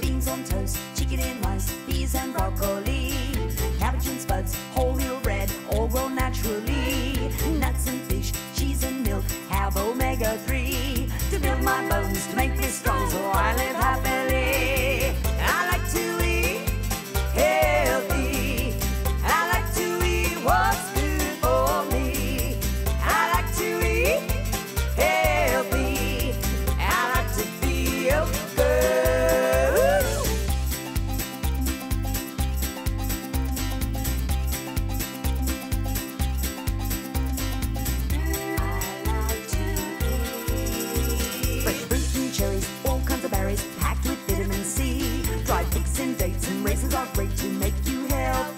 beans on toast, chicken and rice, peas and broccoli, cabbage and spuds, wholemeal bread, all grown naturally, nuts and fish, cheese and milk, have omega 3. And dates and raisins are great to make you healthy.